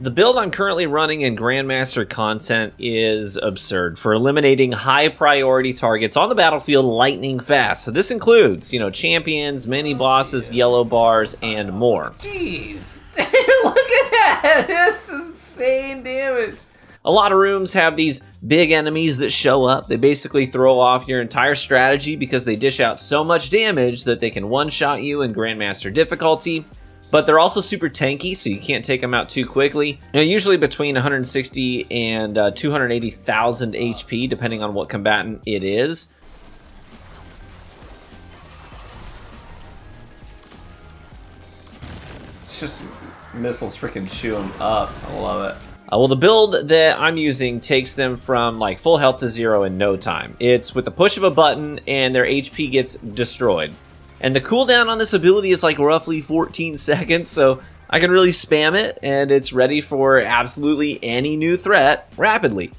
The build I'm currently running in Grandmaster content is absurd for eliminating high priority targets on the battlefield lightning fast. So this includes, you know, champions, mini bosses, oh, yellow bars, and more. Jeez. Look at that! That's insane damage. A lot of rooms have these big enemies that show up. They basically throw off your entire strategy because they dish out so much damage that they can one-shot you in Grandmaster difficulty but they're also super tanky, so you can't take them out too quickly. Know, usually between 160 and uh, 280,000 HP, depending on what combatant it is. It's just missiles freaking chew them up. I love it. Uh, well, the build that I'm using takes them from like full health to zero in no time. It's with the push of a button and their HP gets destroyed. And the cooldown on this ability is like roughly 14 seconds, so I can really spam it, and it's ready for absolutely any new threat rapidly.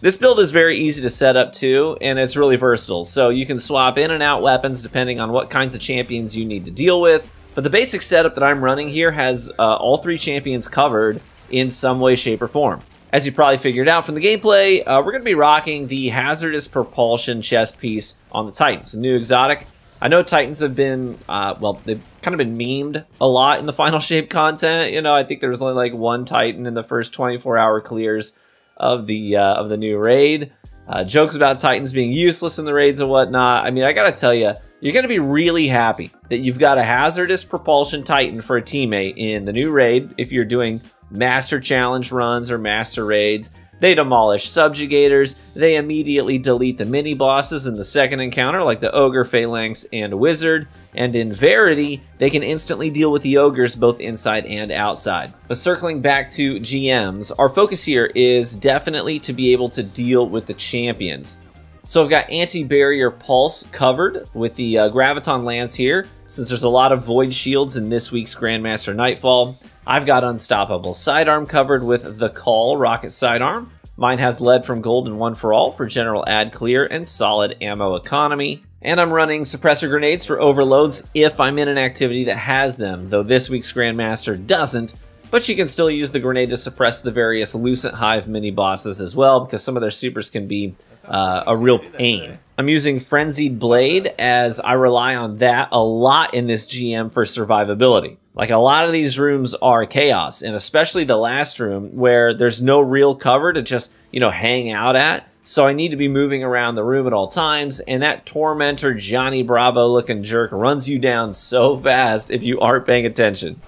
This build is very easy to set up too, and it's really versatile, so you can swap in and out weapons depending on what kinds of champions you need to deal with. But the basic setup that I'm running here has uh, all three champions covered in some way, shape, or form. As you probably figured out from the gameplay, uh, we're going to be rocking the Hazardous Propulsion chest piece on the Titans, a new exotic I know Titans have been, uh, well, they've kind of been memed a lot in the Final Shape content. You know, I think there was only like one Titan in the first 24 hour clears of the uh, of the new raid. Uh, jokes about Titans being useless in the raids and whatnot. I mean, I gotta tell you, you're gonna be really happy that you've got a hazardous propulsion Titan for a teammate in the new raid if you're doing master challenge runs or master raids. They demolish subjugators. They immediately delete the mini bosses in the second encounter, like the ogre, phalanx, and wizard. And in Verity, they can instantly deal with the ogres both inside and outside. But circling back to GMs, our focus here is definitely to be able to deal with the champions. So I've got anti-barrier pulse covered with the uh, graviton lance here, since there's a lot of void shields in this week's Grandmaster Nightfall. I've got Unstoppable Sidearm covered with the Call Rocket Sidearm. Mine has lead from Gold and One for All for general ad clear and solid ammo economy. And I'm running suppressor grenades for overloads if I'm in an activity that has them, though this week's Grandmaster doesn't, but you can still use the grenade to suppress the various Lucent Hive mini bosses as well, because some of their supers can be uh, a real pain. I'm using Frenzied Blade as I rely on that a lot in this GM for survivability. Like a lot of these rooms are chaos, and especially the last room where there's no real cover to just, you know, hang out at. So I need to be moving around the room at all times, and that tormentor Johnny Bravo looking jerk runs you down so fast if you aren't paying attention.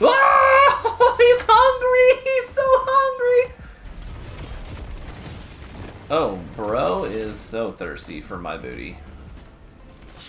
Oh, he's hungry! He's so hungry! Oh, bro is so thirsty for my booty.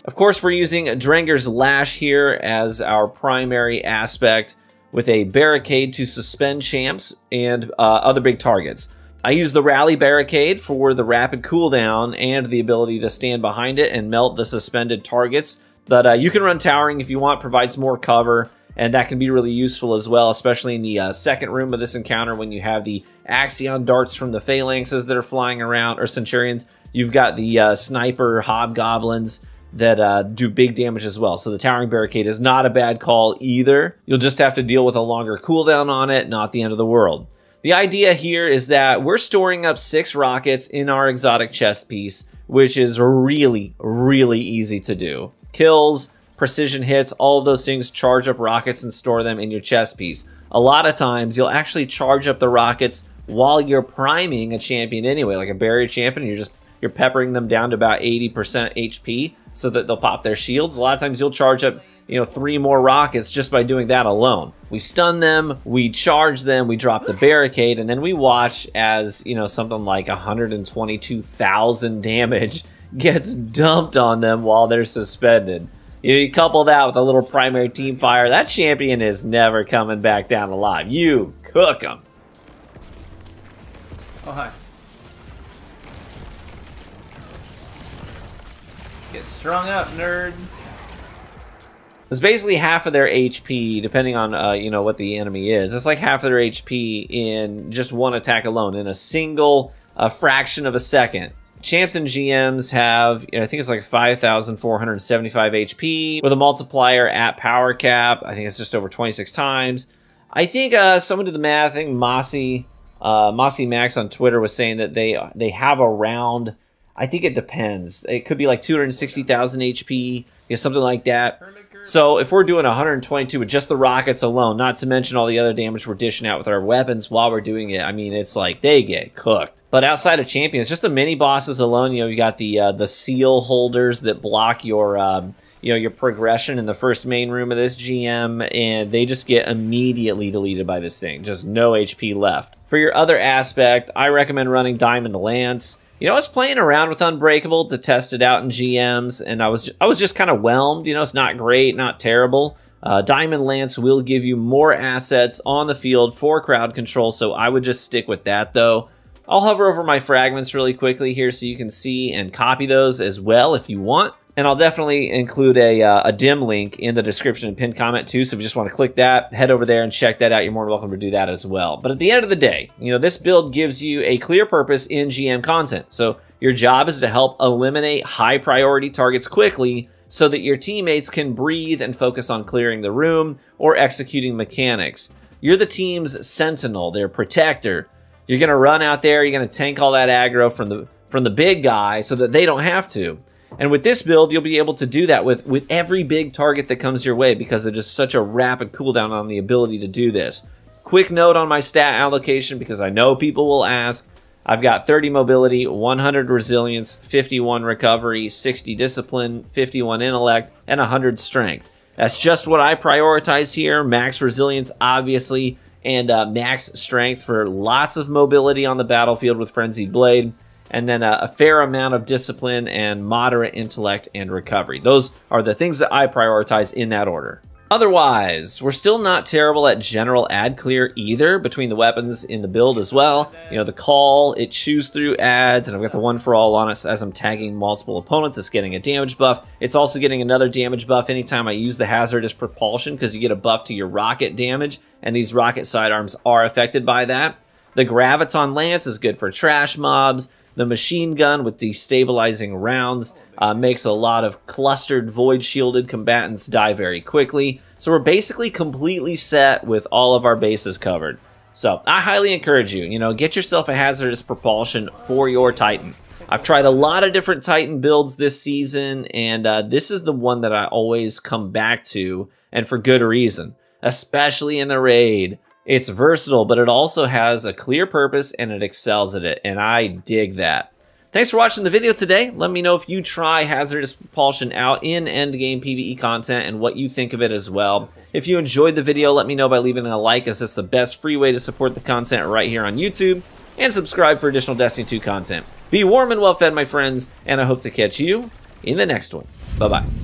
Of course, we're using Drengr's Lash here as our primary aspect with a barricade to suspend champs and uh, other big targets. I use the Rally Barricade for the rapid cooldown and the ability to stand behind it and melt the suspended targets. But uh, you can run Towering if you want, provides more cover, and that can be really useful as well, especially in the uh, second room of this encounter when you have the Axion darts from the Phalanxes that are flying around, or Centurions. You've got the uh, Sniper Hobgoblins that uh, do big damage as well. So the Towering Barricade is not a bad call either. You'll just have to deal with a longer cooldown on it, not the end of the world. The idea here is that we're storing up six rockets in our exotic chest piece, which is really, really easy to do. Kills, precision hits, all of those things charge up rockets and store them in your chest piece. A lot of times you'll actually charge up the rockets while you're priming a champion anyway, like a barrier champion, you're just you're peppering them down to about 80% HP so that they'll pop their shields. A lot of times you'll charge up, you know, three more rockets just by doing that alone. We stun them, we charge them, we drop the barricade, and then we watch as, you know, something like 122,000 damage gets dumped on them while they're suspended. You couple that with a little primary team fire, that champion is never coming back down alive. You cook them. Oh, hi. Get strung up, nerd. It's basically half of their HP, depending on uh, you know what the enemy is. It's like half of their HP in just one attack alone, in a single a fraction of a second. Champs and GMs have, you know, I think it's like 5,475 HP with a multiplier at power cap. I think it's just over 26 times. I think uh, someone did the math. I think Mossy, uh, Mossy Max on Twitter was saying that they they have around. I think it depends. It could be like 260,000 HP, yeah, something like that. So if we're doing 122 with just the rockets alone, not to mention all the other damage we're dishing out with our weapons while we're doing it, I mean, it's like they get cooked. But outside of champions, just the mini bosses alone, you know, you got the uh, the seal holders that block your um, you know your progression in the first main room of this GM, and they just get immediately deleted by this thing. Just no HP left. For your other aspect, I recommend running Diamond Lance. You know, I was playing around with Unbreakable to test it out in GMs, and I was I was just kind of whelmed. You know, it's not great, not terrible. Uh, Diamond Lance will give you more assets on the field for crowd control, so I would just stick with that though. I'll hover over my fragments really quickly here so you can see and copy those as well if you want. And I'll definitely include a, uh, a dim link in the description and pinned comment too. So if you just want to click that, head over there and check that out. You're more than welcome to do that as well. But at the end of the day, you know, this build gives you a clear purpose in GM content. So your job is to help eliminate high priority targets quickly so that your teammates can breathe and focus on clearing the room or executing mechanics. You're the team's sentinel, their protector. You're going to run out there, you're going to tank all that aggro from the from the big guy so that they don't have to. And with this build, you'll be able to do that with, with every big target that comes your way because it is just such a rapid cooldown on the ability to do this. Quick note on my stat allocation because I know people will ask. I've got 30 mobility, 100 resilience, 51 recovery, 60 discipline, 51 intellect, and 100 strength. That's just what I prioritize here. Max resilience, obviously, and uh, max strength for lots of mobility on the battlefield with Frenzied Blade and then a, a, fair amount of discipline and moderate intellect and recovery. Those are the things that I prioritize in that order. Otherwise, we're still not terrible at general ad clear either between the weapons in the build as well. You know, the call, it chews through ads, and I've got the one for all on us as I'm tagging multiple opponents. It's getting a damage buff. It's also getting another damage buff anytime I use the hazardous propulsion because you get a buff to your rocket damage, and these rocket sidearms are affected by that. The Graviton Lance is good for trash mobs. The machine gun with destabilizing rounds uh, makes a lot of clustered void shielded combatants die very quickly. So we're basically completely set with all of our bases covered. So I highly encourage you, you know, get yourself a hazardous propulsion for your Titan. I've tried a lot of different Titan builds this season, and uh, this is the one that I always come back to, and for good reason, especially in the raid. It's versatile, but it also has a clear purpose and it excels at it, and I dig that. Thanks for watching the video today. Let me know if you try Hazardous Propulsion out in endgame PvE content and what you think of it as well. If you enjoyed the video, let me know by leaving a like as it's the best free way to support the content right here on YouTube. And subscribe for additional Destiny 2 content. Be warm and well fed, my friends, and I hope to catch you in the next one. Bye-bye.